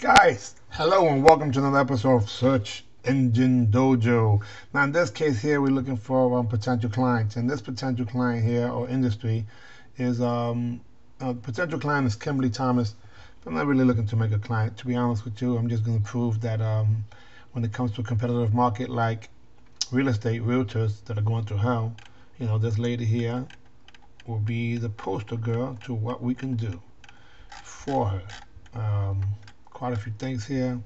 Guys, hello and welcome to another episode of Search Engine Dojo. Now, in this case here, we're looking for um, potential clients, and this potential client here or industry is um, a potential client is Kimberly Thomas. I'm not really looking to make a client, to be honest with you. I'm just going to prove that um, when it comes to a competitive market like real estate realtors that are going through hell, you know, this lady here will be the poster girl to what we can do for her. Um, quite a few things here.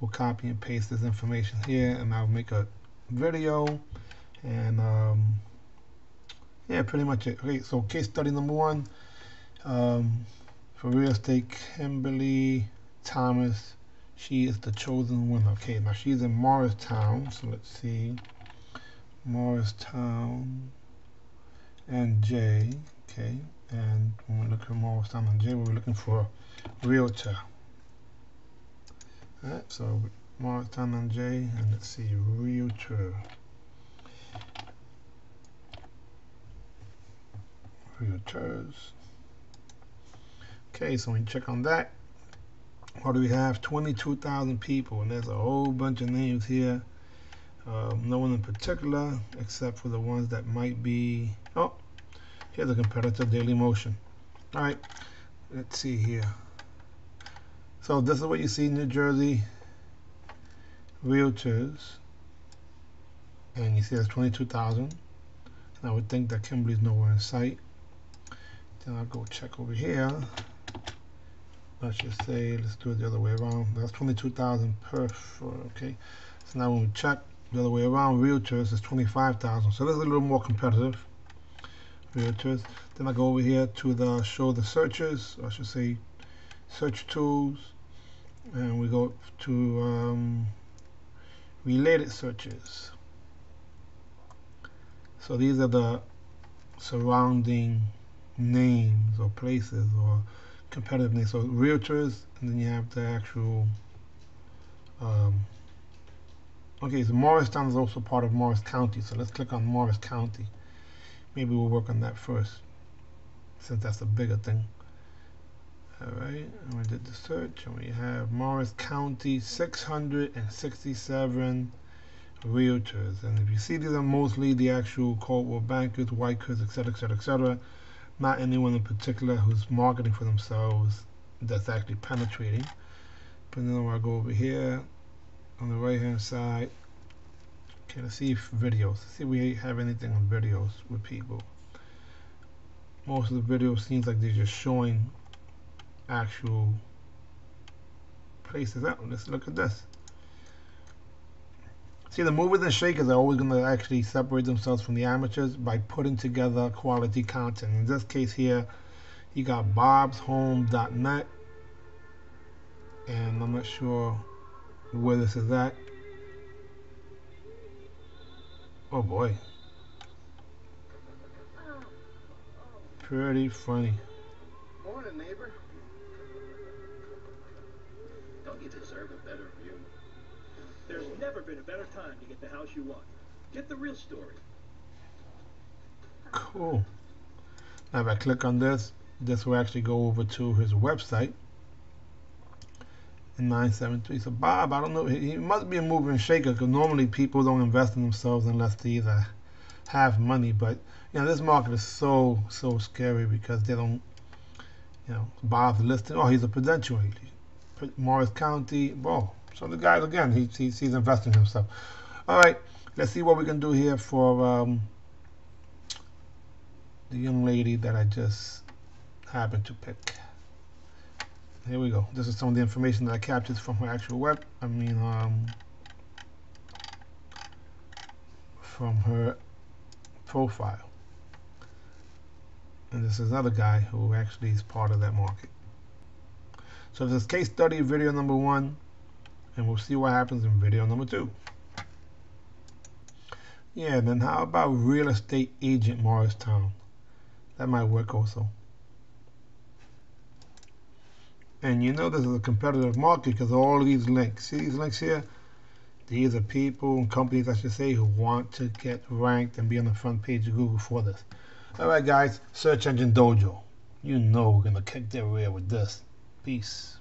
We'll copy and paste this information here and I'll make a video and um, yeah, pretty much it. Okay, so case study number one um, for real estate, Kimberly Thomas. She is the chosen one. Okay, now she's in Morristown, so let's see. Morristown NJ. Okay, and when we look at Morristown NJ, we're looking for realtor. Alright, so Morristown NJ, and let's see, realtor. Realtors. Okay, so we check on that. What do we have? 22,000 people, and there's a whole bunch of names here. Um, no one in particular, except for the ones that might be. Oh, here's a competitor, Daily Motion. All right, let's see here. So this is what you see New Jersey realtors, and you see that's 22,000. I would think that Kimberly's nowhere in sight. Then I'll go check over here. Let's just say, let's do it the other way around. That's 22,000 per, okay. So now when we check the other way around, realtors is 25,000. So that's a little more competitive. Realtors. Then I go over here to the show the searches, I should say search tools and we go to um, related searches. So these are the surrounding names or places or competitive names. So realtors and then you have the actual um, okay so Morristown is also part of Morris County. So let's click on Morris County. Maybe we'll work on that first since that's a bigger thing Alright, and we did the search and we have Morris County 667 realtors. And if you see these are mostly the actual Coldwell bankers, Weichert, etc., etc., etc. Not anyone in particular who's marketing for themselves that's actually penetrating. But then I go over here on the right hand side. Okay, let's see if videos. Let's see if we have anything on videos with people. Most of the videos seems like they're just showing actual places out. Let's look at this. See, the movers and shakers are always going to actually separate themselves from the amateurs by putting together quality content. In this case here, you got bobshome.net, and I'm not sure where this is at. Oh boy. Pretty funny. Morning, neighbor. You deserve a better view? There's never been a better time to get the house you want. Get the real story. Cool. Now if I click on this, this will actually go over to his website. In 973. So Bob, I don't know, he, he must be a mover and shaker because normally people don't invest in themselves unless they either have money. But you know, this market is so so scary because they don't, you know, Bob's listed. Oh, he's a prudential. Morris County. Whoa. So the guy again, he, he's, he's investing himself. All right, let's see what we can do here for um, the young lady that I just happened to pick. Here we go. This is some of the information that I captured from her actual web. I mean, um, from her profile. And this is another guy who actually is part of that market. So this is case study video number one, and we'll see what happens in video number two. Yeah, then how about real estate agent Morristown? That might work also. And you know this is a competitive market because all these links. See these links here? These are people and companies, I should say, who want to get ranked and be on the front page of Google for this. All right, guys, Search Engine Dojo. You know we're going to kick their rear with this. Peace.